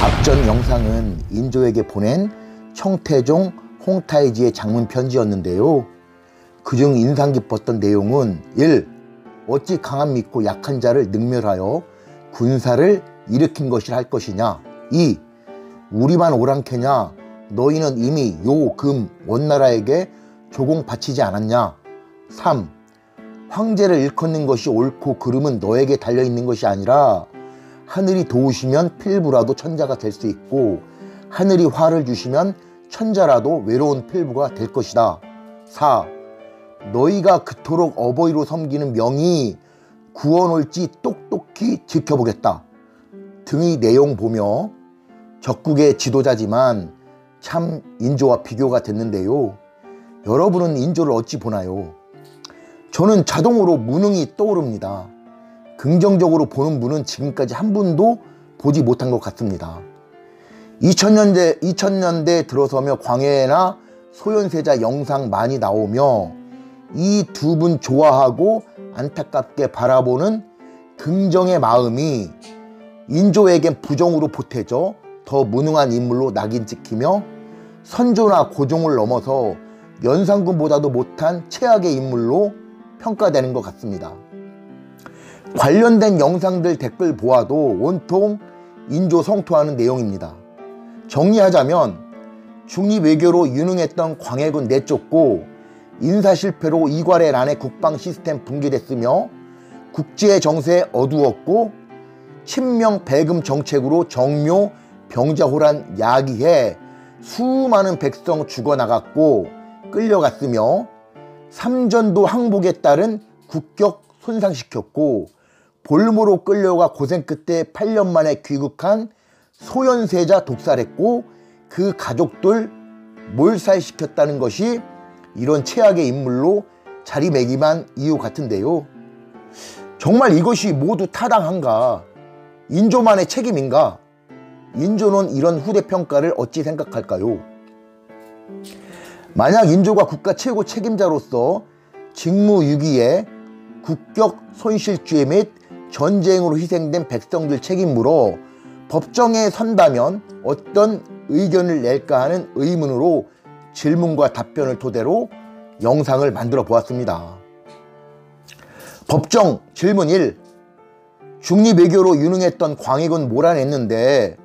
앞전 영상은 인조에게 보낸 청태종 홍타이지의 장문 편지였는데요. 그중 인상 깊었던 내용은 1. 어찌 강한 믿고 약한 자를 능멸하여 군사를 일으킨 것이라 할 것이냐 2. 우리만 오랑캐냐 너희는 이미 요금 원나라에게 조공 바치지 않았냐 3. 황제를 일컫는 것이 옳고 그름은 너에게 달려있는 것이 아니라 하늘이 도우시면 필부라도 천자가 될 수 있고 하늘이 화를 주시면 천자라도 외로운 필부가 될 것이다. 4. 너희가 그토록 어버이로 섬기는 명이 구원 올지 똑똑히 지켜보겠다. 등의 내용 보며 적국의 지도자지만 참 인조와 비교가 됐는데요. 여러분은 인조를 어찌 보나요? 저는 자동으로 무능이 떠오릅니다. 긍정적으로 보는 분은 지금까지 한 분도 보지 못한 것 같습니다. 2000년대, 2000년대 들어서며 광해나 소현세자 영상 많이 나오며 이 두 분 좋아하고 안타깝게 바라보는 긍정의 마음이 인조에겐 부정으로 보태져 더 무능한 인물로 낙인 찍히며 선조나 고종을 넘어서 연산군보다도 못한 최악의 인물로 평가되는 것 같습니다. 관련된 영상들 댓글 보아도 온통 인조 성토하는 내용입니다. 정리하자면 중립 외교로 유능했던 광해군 내쫓고 인사 실패로 이괄의 란의 국방 시스템 붕괴됐으며 국제 정세 어두웠고 친명 배금 정책으로 정묘 병자호란 야기해 수많은 백성 죽어나갔고 끌려갔으며 삼전도 항복에 따른 국격 손상시켰고 볼모로 끌려가 고생 끝에 8년 만에 귀국한 소현세자 독살했고 그 가족들 몰살시켰다는 것이 이런 최악의 인물로 자리매김한 이유 같은데요. 정말 이것이 모두 타당한가? 인조만의 책임인가? 인조는 이런 후대평가를 어찌 생각할까요? 만약 인조가 국가 최고 책임자로서 직무유기에 국격 손실죄 및 전쟁으로 희생된 백성들 책임으로 법정에 선다면 어떤 의견을 낼까 하는 의문으로 질문과 답변을 토대로 영상을 만들어 보았습니다. 법정 질문 1. 중립외교로 유능했던 광익은 몰아냈는데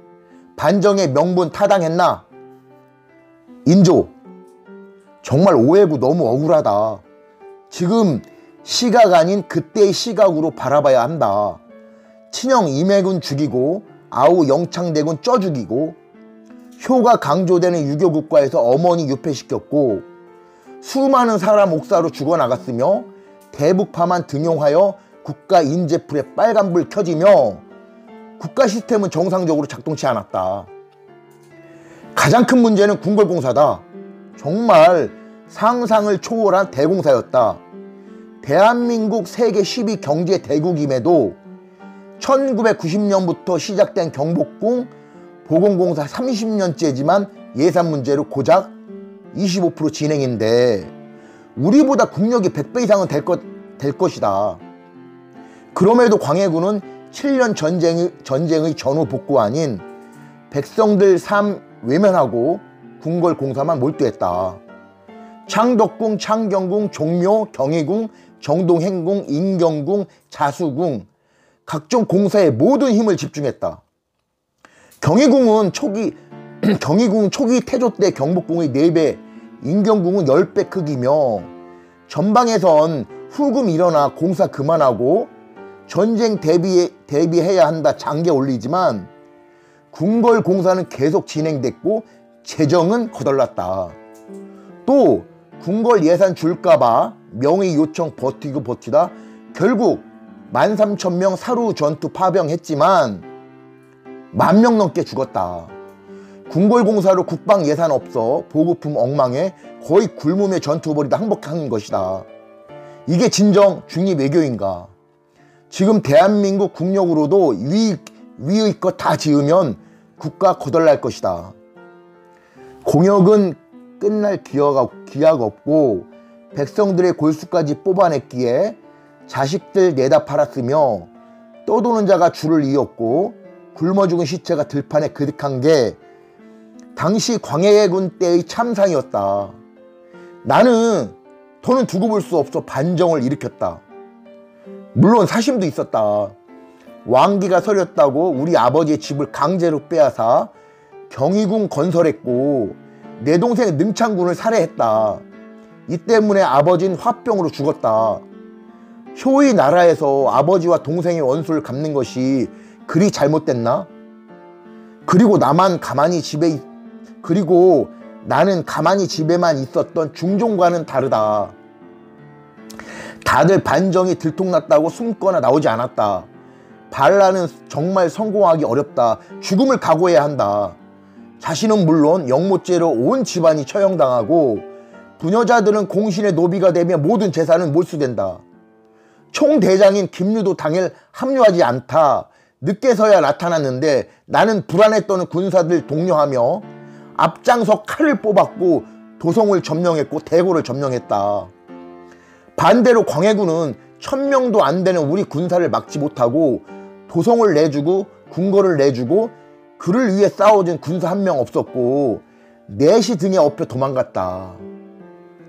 반정의 명분 타당했나? 인조 정말 오해고 너무 억울하다. 지금 시각 아닌 그때의 시각으로 바라봐야 한다. 친형 임해군 죽이고 아우 영창대군 쪄 죽이고 효가 강조되는 유교 국가에서 어머니 유폐시켰고 수많은 사람 옥사로 죽어나갔으며 대북파만 등용하여 국가 인재풀에 빨간불 켜지며 국가 시스템은 정상적으로 작동치 않았다. 가장 큰 문제는 궁궐공사다. 정말 상상을 초월한 대공사였다. 대한민국 세계 10위 경제 대국임에도 1990년부터 시작된 경복궁 보건공사 30년째지만 예산 문제로 고작 25% 진행인데 우리보다 국력이 100배 이상은 될, 것, 될 것이다. 그럼에도 광해군은 7년 전쟁의, 전쟁의 전후 복구 아닌 백성들 삶 외면하고 궁궐 공사만 몰두했다. 창덕궁, 창경궁, 종묘, 경희궁, 정동행궁, 인경궁, 자수궁 각종 공사에 모든 힘을 집중했다. 경희궁은 초기 경희궁 초기 태조 때 경복궁의 4배, 인경궁은 10배 크기며 전방에선 후금 일어나 공사 그만하고 전쟁 대비, 대비해야 한다 장계 올리지만 궁궐 공사는 계속 진행됐고 재정은 거덜났다. 또 궁궐 예산 줄까봐 명의 요청 버티고 버티다 결국 13,000명 사루 전투 파병했지만 만 명 넘게 죽었다. 궁궐공사로 국방 예산 없어 보급품 엉망에 거의 굶으며 전투 벌이다 항복한 것이다. 이게 진정 중립 외교인가? 지금 대한민국 국력으로도 위, 위의 것 다 지으면 국가 거덜날 것이다. 공역은 끝날 기여가, 기약 없고 백성들의 골수까지 뽑아냈기에 자식들 내다 팔았으며 떠도는 자가 줄을 이었고 굶어 죽은 시체가 들판에 그득한 게 당시 광해군 때의 참상이었다. 나는 더는 두고 볼 수 없어 반정을 일으켰다. 물론 사심도 있었다. 왕기가 서렸다고 우리 아버지의 집을 강제로 빼앗아 경희궁 건설했고 내 동생 능창군을 살해했다. 이 때문에 아버지는 화병으로 죽었다. 효의 나라에서 아버지와 동생의 원수를 갚는 것이 그리 잘못됐나? 그리고 나만 가만히 집에 그리고 나는 가만히 집에만 있었던 중종과는 다르다. 다들 반정이 들통났다고 숨거나 나오지 않았다. 반란은 정말 성공하기 어렵다. 죽음을 각오해야 한다. 자신은 물론 영모죄로 온 집안이 처형당하고 부녀자들은 공신의 노비가 되며 모든 재산은 몰수된다. 총대장인 김유도 당일 합류하지 않다. 늦게서야 나타났는데 나는 떠는 군사들 독려하며 앞장서 칼을 뽑았고 도성을 점령했고 대구를 점령했다. 반대로 광해군은 천명도 안 되는 우리 군사를 막지 못하고 도성을 내주고 궁궐을 내주고 그를 위해 싸워준 군사 한 명 없었고 넷이 등에 업혀 도망갔다.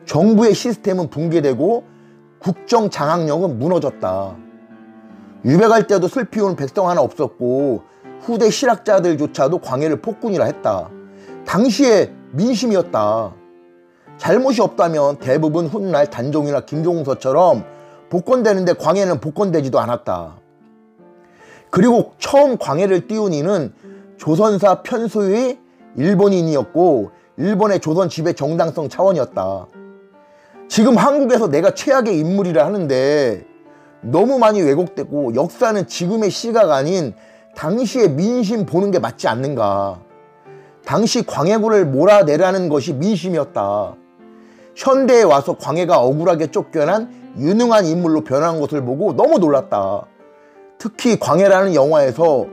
정부의 시스템은 붕괴되고 국정 장악력은 무너졌다. 유배갈 때도 슬피 우는 백성 하나 없었고 후대 실학자들조차도 광해를 폭군이라 했다. 당시에 민심이었다. 잘못이 없다면 대부분 훗날 단종이나 김종서처럼 복권되는데 광해는 복권되지도 않았다. 그리고 처음 광해를 띄운 이는 조선사 편소의 일본인이었고 일본의 조선 지배 정당성 차원이었다. 지금 한국에서 내가 최악의 인물이라 하는데 너무 많이 왜곡되고 역사는 지금의 시각 아닌 당시의 민심 보는 게 맞지 않는가. 당시 광해군을 몰아내라는 것이 민심이었다. 현대에 와서 광해가 억울하게 쫓겨난 유능한 인물로 변한 것을 보고 너무 놀랐다. 특히 광해라는 영화에서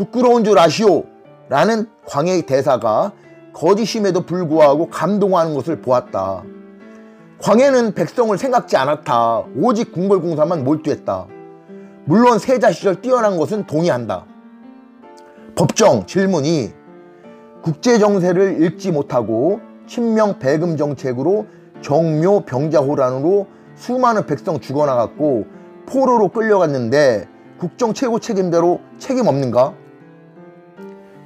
부끄러운 줄 아시오 라는 광해의 대사가 거짓임에도 불구하고 감동하는 것을 보았다. 광해는 백성을 생각지 않았다. 오직 궁궐공사만 몰두했다. 물론 세자 시절 뛰어난 것은 동의한다. 법정 질문이 국제정세를 읽지 못하고 친명 배금 정책으로 정묘 병자호란으로 수많은 백성 죽어나갔고 포로로 끌려갔는데 국정 최고 책임대로 책임 없는가?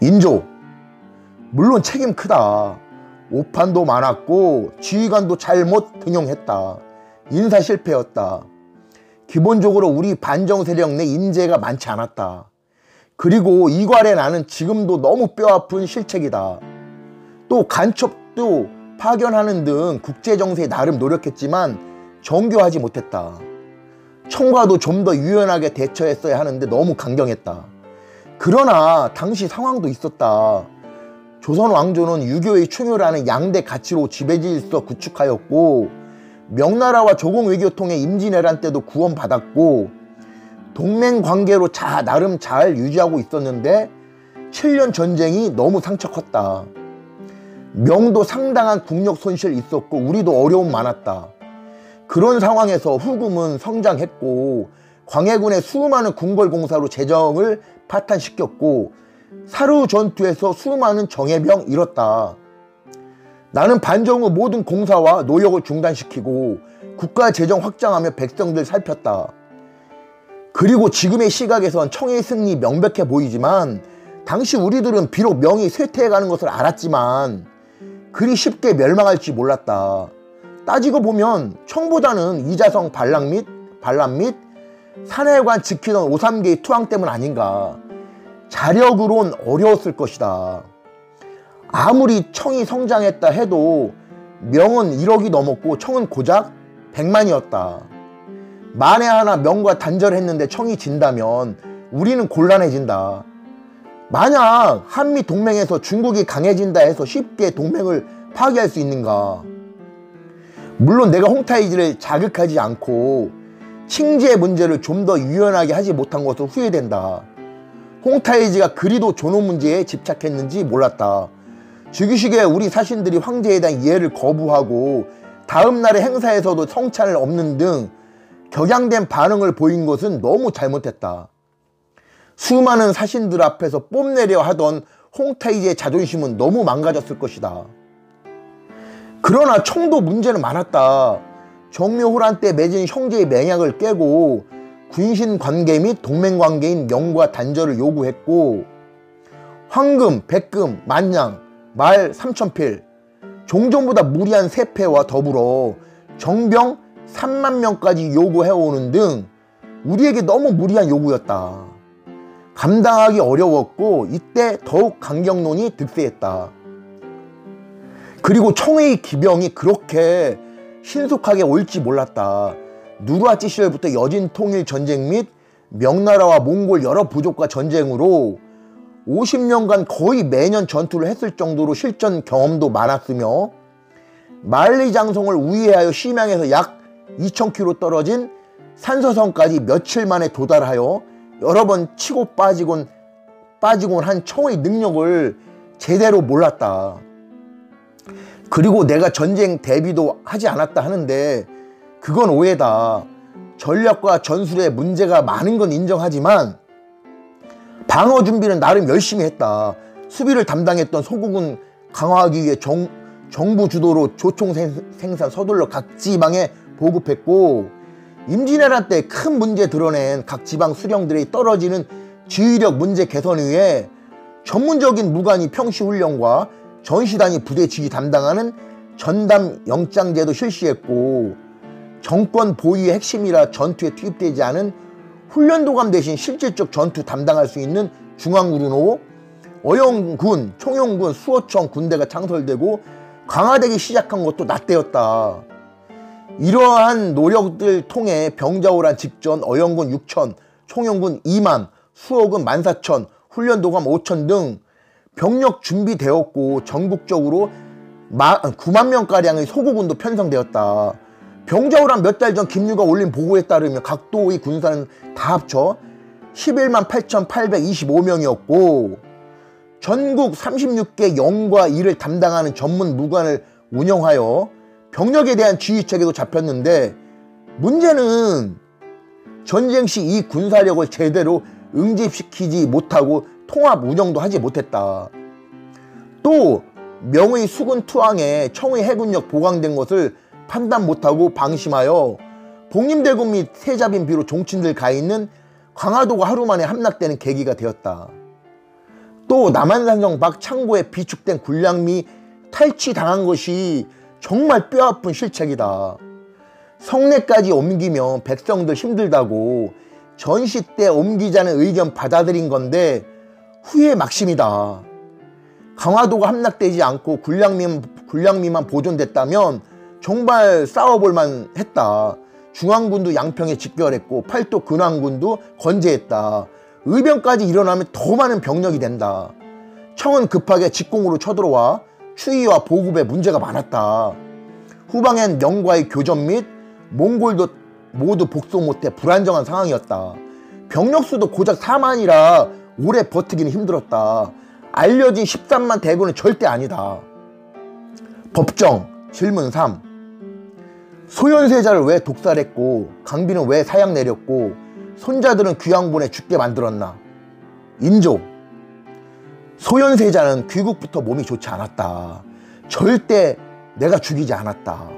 인조 물론 책임 크다. 오판도 많았고 지휘관도 잘못 등용했다. 인사 실패였다. 기본적으로 우리 반정 세력 내 인재가 많지 않았다. 그리고 이괄의 나는 지금도 너무 뼈아픈 실책이다. 또 간첩도 파견하는 등 국제정세에 나름 노력했지만 정교하지 못했다. 청과도 좀 더 유연하게 대처했어야 하는데 너무 강경했다. 그러나 당시 상황도 있었다. 조선 왕조는 유교의 충효라는 양대 가치로 지배 질서 구축하였고 명나라와 조공 외교통의 임진왜란 때도 구원받았고 동맹 관계로 자 나름 잘 유지하고 있었는데 7년 전쟁이 너무 상처 컸다. 명도 상당한 국력 손실 있었고 우리도 어려움 많았다. 그런 상황에서 후금은 성장했고 광해군의 수많은 궁궐공사로 재정을 파탄시켰고 사루 전투에서 수많은 정예병 잃었다. 나는 반정 후 모든 공사와 노역을 중단시키고 국가 재정 확장하며 백성들 살폈다. 그리고 지금의 시각에선 청의 승리 명백해 보이지만 당시 우리들은 비록 명이 쇠퇴해가는 것을 알았지만 그리 쉽게 멸망할지 몰랐다. 따지고 보면 청보다는 이자성 반란 및 반란 및 산해관 지키던 오삼계의 투항 때문 아닌가. 자력으론 어려웠을 것이다. 아무리 청이 성장했다 해도 명은 1억이 넘었고 청은 고작 100만이었다. 만에 하나 명과 단절했는데 청이 진다면 우리는 곤란해진다. 만약 한미 동맹에서 중국이 강해진다 해서 쉽게 동맹을 파괴할 수 있는가? 물론 내가 홍타이지를 자극하지 않고 칭지의 문제를 좀 더 유연하게 하지 못한 것은 후회된다. 홍타이지가 그리도 존엄 문제에 집착했는지 몰랐다. 즉위식에 우리 사신들이 황제에 대한 이해를 거부하고 다음날의 행사에서도 성찬을 없는 등 격양된 반응을 보인 것은 너무 잘못했다. 수많은 사신들 앞에서 뽐내려 하던 홍타이지의 자존심은 너무 망가졌을 것이다. 그러나 청도 문제는 많았다. 정묘호란 때 맺은 형제의 맹약을 깨고 군신 관계 및 동맹 관계인 명과 단절을 요구했고 황금, 백금, 만냥, 말 3천필, 종전보다 무리한 세패와 더불어 정병 3만 명까지 요구해오는 등 우리에게 너무 무리한 요구였다. 감당하기 어려웠고 이때 더욱 강경론이 득세했다. 그리고 청해의 기병이 그렇게 신속하게 올지 몰랐다. 누르하치 시절부터 여진 통일 전쟁 및 명나라와 몽골 여러 부족과 전쟁으로 50년간 거의 매년 전투를 했을 정도로 실전 경험도 많았으며 만리장성을 우회하여 심양에서 약 2,000km 떨어진 산서성까지 며칠 만에 도달하여 여러 번 치고 빠지곤 빠지곤 한 청의 능력을 제대로 몰랐다. 그리고 내가 전쟁 대비도 하지 않았다 하는데 그건 오해다. 전략과 전술에 문제가 많은 건 인정하지만 방어 준비는 나름 열심히 했다. 수비를 담당했던 소국은 강화하기 위해 정, 정부 주도로 조총 생산 서둘러 각 지방에 보급했고 임진왜란 때 큰 문제 드러낸 각 지방 수령들의 떨어지는 지휘력 문제 개선 위해 전문적인 무관이 평시 훈련과 전시단위 부대 지휘 담당하는 전담 영장제도 실시했고 정권 보위의 핵심이라 전투에 투입되지 않은 훈련도감 대신 실질적 전투 담당할 수 있는 중앙우르노 어영군, 총영군, 수호청 군대가 창설되고 강화되기 시작한 것도 나때였다. 이러한 노력들 통해 병자호란 직전 어영군 6천, 총영군 2만, 수호군 14,000, 훈련도감 5천 등 병력 준비되었고 전국적으로 9만 명가량의 소고군도 편성되었다. 병자호란 몇 달 전 김유가 올린 보고에 따르면 각도의 군사는 다 합쳐 11만 8,825명이었고 전국 36개 영과 일을 담당하는 전문 무관을 운영하여 병력에 대한 지휘체계도 잡혔는데 문제는 전쟁 시 이 군사력을 제대로 응집시키지 못하고 통합 운영도 하지 못했다. 또 명의 수군 투항에 청의 해군력 보강된 것을 판단 못하고 방심하여 복림대군 및 세자빈 비로 종친들 가 있는 강화도가 하루 만에 함락되는 계기가 되었다. 또 남한산성 밖 창고에 비축된 군량미 탈취당한 것이 정말 뼈아픈 실책이다. 성내까지 옮기면 백성들 힘들다고 전시 때 옮기자는 의견 받아들인 건데 후회 막심이다. 강화도가 함락되지 않고 군량미, 군량미만 보존됐다면 정말 싸워볼만 했다. 중앙군도 양평에 직결했고 팔도 근황군도 건재했다. 의병까지 일어나면 더 많은 병력이 된다. 청은 급하게 직공으로 쳐들어와 추위와 보급에 문제가 많았다. 후방엔 명과의 교전 및 몽골도 모두 복속 못해 불안정한 상황이었다. 병력수도 고작 4만이라 오래 버티기는 힘들었다. 알려진 13만 대군은 절대 아니다. 법정 질문 3 소현세자를 왜 독살했고 강비는 왜 사양 내렸고 손자들은 귀양 보내 죽게 만들었나 인조 소현세자는 귀국부터 몸이 좋지 않았다. 절대 내가 죽이지 않았다.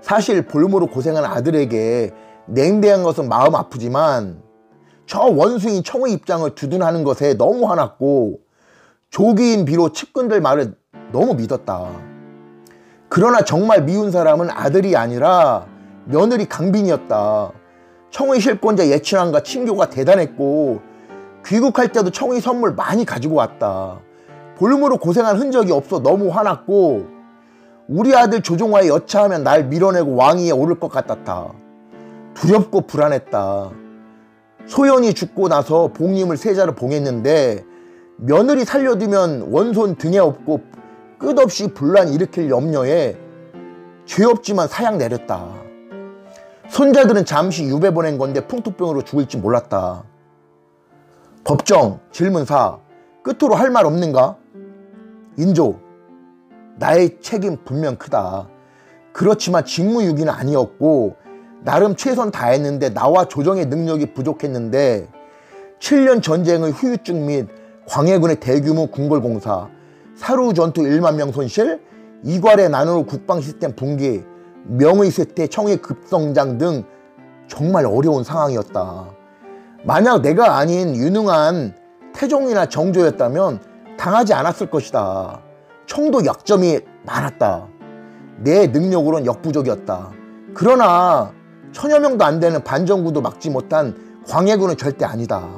사실 볼모로 고생한 아들에게 냉대한 것은 마음 아프지만 저 원숭이 청의 입장을 두둔하는 것에 너무 화났고 조기인 비로 측근들 말을 너무 믿었다. 그러나 정말 미운 사람은 아들이 아니라 며느리 강빈이었다. 청의 실권자 예친왕과 친교가 대단했고 귀국할 때도 청의 선물 많이 가지고 왔다. 볼모로 고생한 흔적이 없어 너무 화났고 우리 아들 조종화에 여차하면 날 밀어내고 왕위에 오를 것 같았다. 두렵고 불안했다. 소연이 죽고 나서 복림을 세자로 봉했는데 며느리 살려두면 원손 등에 업고 끝없이 분란 일으킬 염려에 죄 없지만 사양 내렸다. 손자들은 잠시 유배 보낸 건데 풍토병으로 죽을지 몰랐다. 법정 질문 4 끝으로 할 말 없는가? 인조 나의 책임 분명 크다. 그렇지만 직무유기는 아니었고 나름 최선 다했는데 나와 조정의 능력이 부족했는데 7년 전쟁의 후유증 및 광해군의 대규모 궁궐공사, 사루 전투 1만 명 손실, 이괄의 난으로 국방 시스템 붕괴, 명의 쇠퇴, 청의 급성장 등 정말 어려운 상황이었다. 만약 내가 아닌 유능한 태종이나 정조였다면 당하지 않았을 것이다. 청도 약점이 많았다. 내 능력으론 역부족이었다. 그러나 천여 명도 안 되는 반정구도 막지 못한 광해군은 절대 아니다.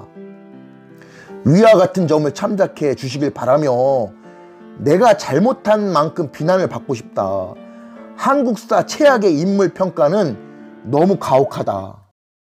위와 같은 점을 참작해 주시길 바라며 내가 잘못한 만큼 비난을 받고 싶다. 한국사 최악의 인물 평가는 너무 가혹하다.